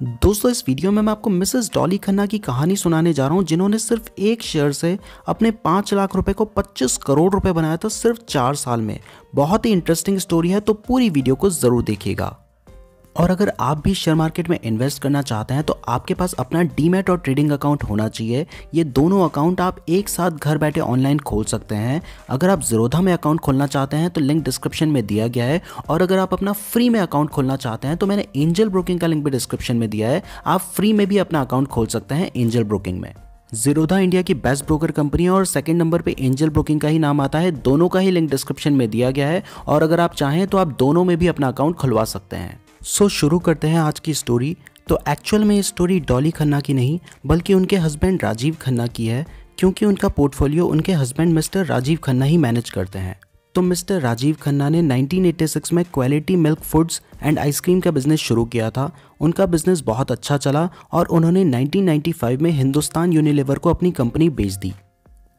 दोस्तों, इस वीडियो में मैं आपको मिसेस डॉली खन्ना की कहानी सुनाने जा रहा हूँ, जिन्होंने सिर्फ़ एक शेयर से अपने पाँच लाख रुपए को 25 करोड़ रुपए बनाया था सिर्फ़ चार साल में। बहुत ही इंटरेस्टिंग स्टोरी है तो पूरी वीडियो को ज़रूर देखिएगा। और अगर आप भी शेयर मार्केट में इन्वेस्ट करना चाहते हैं तो आपके पास अपना डीमेट और ट्रेडिंग अकाउंट होना चाहिए। ये दोनों अकाउंट आप एक साथ घर बैठे ऑनलाइन खोल सकते हैं। अगर आप जीरोधा में अकाउंट खोलना चाहते हैं तो लिंक डिस्क्रिप्शन में दिया गया है। और अगर आप अपना फ्री में अकाउंट खोलना चाहते हैं तो मैंने एंजल ब्रोकिंग का लिंक भी डिस्क्रिप्शन में दिया है। आप फ्री में भी अपना अकाउंट खोल सकते हैं एंजल ब्रोकिंग में। जीरोधा इंडिया की बेस्ट ब्रोकर कंपनी है और सेकंड नंबर पे एंजल ब्रोकिंग का ही नाम आता है। दोनों का ही लिंक डिस्क्रिप्शन में दिया गया है। और अगर आप चाहें तो आप दोनों में भी अपना अकाउंट खुलवा सकते हैं। सो so, शुरू करते हैं आज की स्टोरी तो एक्चुअल में ये स्टोरी डॉली खन्ना की नहीं बल्कि उनके हस्बैंड राजीव खन्ना की है क्योंकि उनका पोर्टफोलियो उनके हस्बैंड मिस्टर राजीव खन्ना ही मैनेज करते हैं। तो मिस्टर राजीव खन्ना ने 1986 में quality milk foods and ice cream का बिज़नेस शुरू किया था। उनका बिज़नेस बहुत अच्छा चला और उन्होंने 1995 में हिंदुस्तान यूनिलीवर को अपनी कंपनी बेच दी।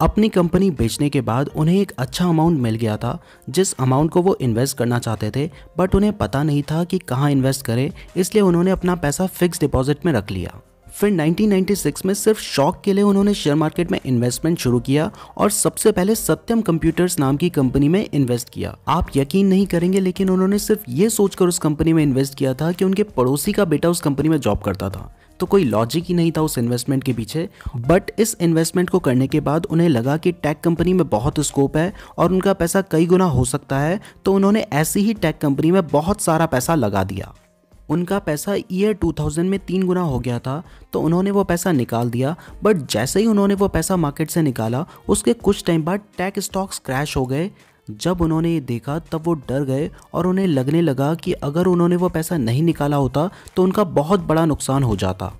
अपनी कंपनी बेचने के बाद उन्हें एक अच्छा अमाउंट मिल गया था, जिस अमाउंट को वो इन्वेस्ट करना चाहते थे बट उन्हें पता नहीं था कि कहाँ इन्वेस्ट करें, इसलिए उन्होंने अपना पैसा फिक्स डिपॉजिट में रख लिया। फिर 1996 में सिर्फ़ शौक के लिए उन्होंने शेयर मार्केट में इन्वेस्टमेंट शुरू किया और सबसे पहले सत्यम कंप्यूटर्स नाम की कंपनी में इन्वेस्ट किया। आप यकीन नहीं करेंगे, लेकिन उन्होंने सिर्फ़ ये सोचकर उस कंपनी में इन्वेस्ट किया था कि उनके पड़ोसी का बेटा उस कंपनी में जॉब करता था। तो कोई लॉजिक ही नहीं था उस इन्वेस्टमेंट के पीछे। बट इस इन्वेस्टमेंट को करने के बाद उन्हें लगा कि टेक कंपनी में बहुत स्कोप है और उनका पैसा कई गुना हो सकता है तो उन्होंने ऐसी ही टेक कंपनी में बहुत सारा पैसा लगा दिया। उनका पैसा ईयर 2000 में तीन गुना हो गया था तो उन्होंने वो पैसा निकाल दिया। बट जैसे ही उन्होंने वो पैसा मार्केट से निकाला, उसके कुछ टाइम बाद टेक स्टॉक्स क्रैश हो गए। जब उन्होंने ये देखा, तब वो डर गए और उन्हें लगने लगा कि अगर उन्होंने वो पैसा नहीं निकाला होता तो उनका बहुत बड़ा नुकसान हो जाता।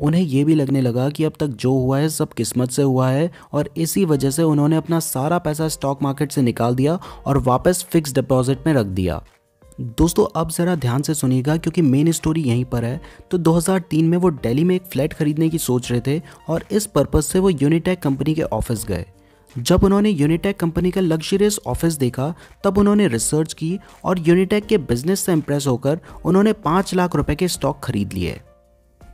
उन्हें ये भी लगने लगा कि अब तक जो हुआ है, सब किस्मत से हुआ है और इसी वजह से उन्होंने अपना सारा पैसा स्टॉक मार्केट से निकाल दिया और वापस फिक्स डिपॉजिट में रख दिया। दोस्तों, अब ज़रा ध्यान से सुनिएगा, क्योंकि मेन स्टोरी यहीं पर है। तो 2003 में वो दिल्ली में एक फ्लैट खरीदने की सोच रहे थे और इस पर्पज़ से वो यूनिटेक कंपनी के ऑफ़िस गए। जब उन्होंने यूनिटेक कंपनी का लग्जरियस ऑफ़िस देखा, तब उन्होंने रिसर्च की और यूनिटेक के बिज़नेस से इंप्रेस होकर उन्होंने पाँच लाख रुपए के स्टॉक खरीद लिए।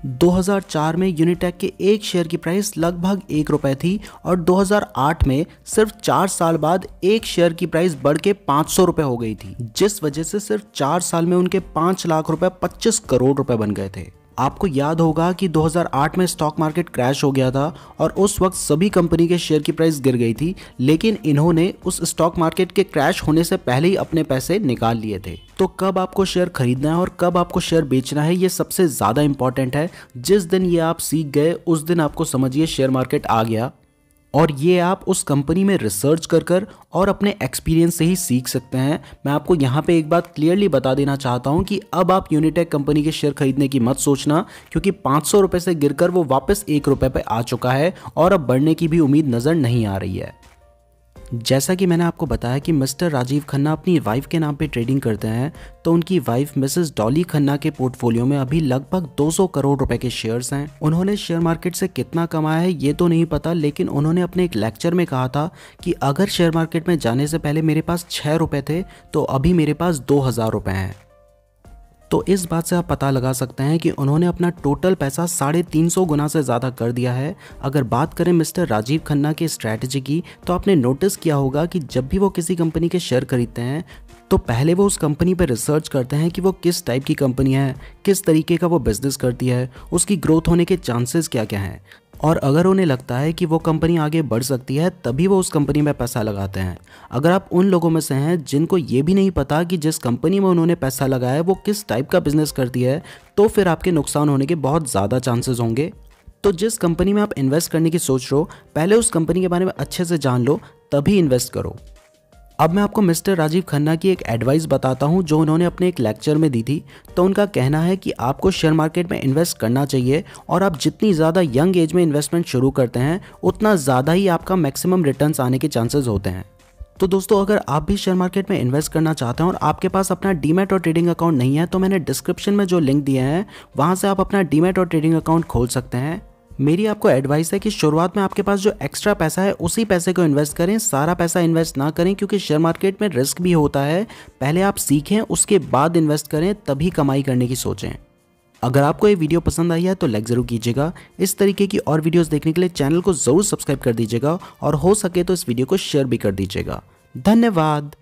2004 में यूनिटेक के एक शेयर की प्राइस लगभग एक रुपए थी और 2008 में सिर्फ़ चार साल बाद एक शेयर की प्राइस बढ़ के पाँच सौ हो गई थी, जिस वजह से सिर्फ़ चार साल में उनके पाँच लाख रुपए पच्चीस करोड़ रुपए बन गए थे। आपको याद होगा कि 2008 में स्टॉक मार्केट क्रैश हो गया था और उस वक्त सभी कंपनी के शेयर की प्राइस गिर गई थी, लेकिन इन्होंने उस स्टॉक मार्केट के क्रैश होने से पहले ही अपने पैसे निकाल लिए थे। तो कब आपको शेयर खरीदना है और कब आपको शेयर बेचना है, ये सबसे ज़्यादा इंपॉर्टेंट है। जिस दिन ये आप सीख गए, उस दिन आपको समझिए शेयर मार्केट आ गया। और ये आप उस कंपनी में रिसर्च कर कर और अपने एक्सपीरियंस से ही सीख सकते हैं। मैं आपको यहाँ पे एक बात क्लियरली बता देना चाहता हूँ कि अब आप यूनिटेक कंपनी के शेयर खरीदने की मत सोचना, क्योंकि पाँच सौ रुपये से गिरकर वो वापस एक रुपये पर आ चुका है और अब बढ़ने की भी उम्मीद नज़र नहीं आ रही है। जैसा कि मैंने आपको बताया कि मिस्टर राजीव खन्ना अपनी वाइफ के नाम पे ट्रेडिंग करते हैं तो उनकी वाइफ मिसेस डॉली खन्ना के पोर्टफोलियो में अभी लगभग 200 करोड़ रुपए के शेयर्स हैं। उन्होंने शेयर मार्केट से कितना कमाया है, ये तो नहीं पता, लेकिन उन्होंने अपने एक लेक्चर में कहा था कि अगर शेयर मार्केट में जाने से पहले मेरे पास छः रुपये थे तो अभी मेरे पास दो हज़ार रुपये हैं। तो इस बात से आप पता लगा सकते हैं कि उन्होंने अपना टोटल पैसा साढ़े तीन सौ गुना से ज़्यादा कर दिया है। अगर बात करें मिस्टर राजीव खन्ना की स्ट्रैटेजी की तो आपने नोटिस किया होगा कि जब भी वो किसी कंपनी के शेयर खरीदते हैं तो पहले वो उस कंपनी पर रिसर्च करते हैं कि वो किस टाइप की कंपनी है, किस तरीके का वो बिज़नेस करती है, उसकी ग्रोथ होने के चांसेस क्या क्या हैं। और अगर उन्हें लगता है कि वो कंपनी आगे बढ़ सकती है, तभी वो उस कंपनी में पैसा लगाते हैं। अगर आप उन लोगों में से हैं जिनको ये भी नहीं पता कि जिस कंपनी में उन्होंने पैसा लगाया है, वो किस टाइप का बिज़नेस करती है तो फिर आपके नुकसान होने के बहुत ज़्यादा चांसेस होंगे। तो जिस कंपनी में आप इन्वेस्ट करने की सोच रहे हो, पहले उस कंपनी के बारे में अच्छे से जान लो, तभी इन्वेस्ट करो। अब मैं आपको मिस्टर राजीव खन्ना की एक एडवाइस बताता हूँ, जो उन्होंने अपने एक लेक्चर में दी थी। तो उनका कहना है कि आपको शेयर मार्केट में इन्वेस्ट करना चाहिए और आप जितनी ज़्यादा यंग एज में इन्वेस्टमेंट शुरू करते हैं, उतना ज़्यादा ही आपका मैक्सिमम रिटर्न आने के चांसेस होते हैं। तो दोस्तों, अगर आप भी शेयर मार्केट में इन्वेस्ट करना चाहते हैं और आपके पास अपना डीमेट और ट्रेडिंग अकाउंट नहीं है तो मैंने डिस्क्रिप्शन में जो लिंक दिए हैं, वहाँ से आप अपना डीमेट और ट्रेडिंग अकाउंट खोल सकते हैं। मेरी आपको एडवाइस है कि शुरुआत में आपके पास जो एक्स्ट्रा पैसा है, उसी पैसे को इन्वेस्ट करें, सारा पैसा इन्वेस्ट ना करें, क्योंकि शेयर मार्केट में रिस्क भी होता है। पहले आप सीखें, उसके बाद इन्वेस्ट करें, तभी कमाई करने की सोचें। अगर आपको ये वीडियो पसंद आई है तो लाइक ज़रूर कीजिएगा। इस तरीके की और वीडियोस देखने के लिए चैनल को ज़रूर सब्सक्राइब कर दीजिएगा और हो सके तो इस वीडियो को शेयर भी कर दीजिएगा। धन्यवाद।